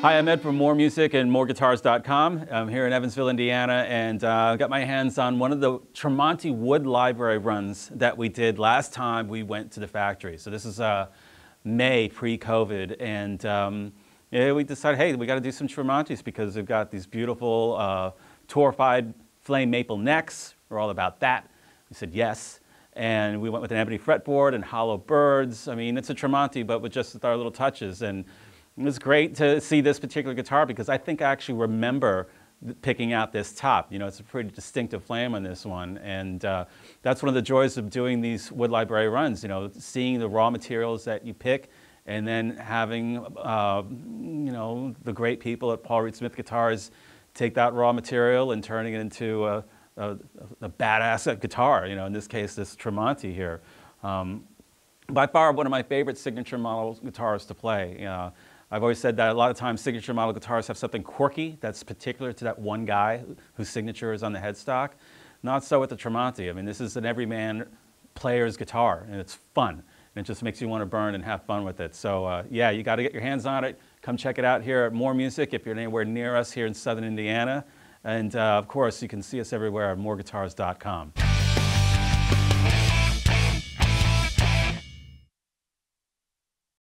Hi, I'm Ed from Moore Music and MooreGuitars.com. I'm here in Evansville, Indiana, and uh, got my hands on one of the Tremonti Wood Library runs that we did last time we went to the factory. So this is uh, May pre-COVID, and um, yeah, we decided, hey, we got to do some Tremontis because they've got these beautiful uh, torrified flame maple necks. We're all about that. We said yes. And we went with an ebony fretboard and hollow birds. I mean, it's a Tremonti, but with just our little touches. And it was great to see this particular guitar because I think I actually remember picking out this top. You know, it's a pretty distinctive flame on this one. And uh, that's one of the joys of doing these wood library runs, you know, seeing the raw materials that you pick and then having, uh, you know, the great people at Paul Reed Smith Guitars take that raw material and turning it into a, a, a badass guitar, you know, in this case, this Tremonti here. Um, by far one of my favorite signature model guitars to play. I've always said that a lot of times signature model guitars have something quirky that's particular to that one guy whose signature is on the headstock. Not so with the Tremonti. I mean, this is an everyman player's guitar, and it's fun. And it just makes you want to burn and have fun with it. So uh, yeah, you got to get your hands on it. Come check it out here at Moore Music if you're anywhere near us here in Southern Indiana. And uh, of course, you can see us everywhere at mooreguitars.com.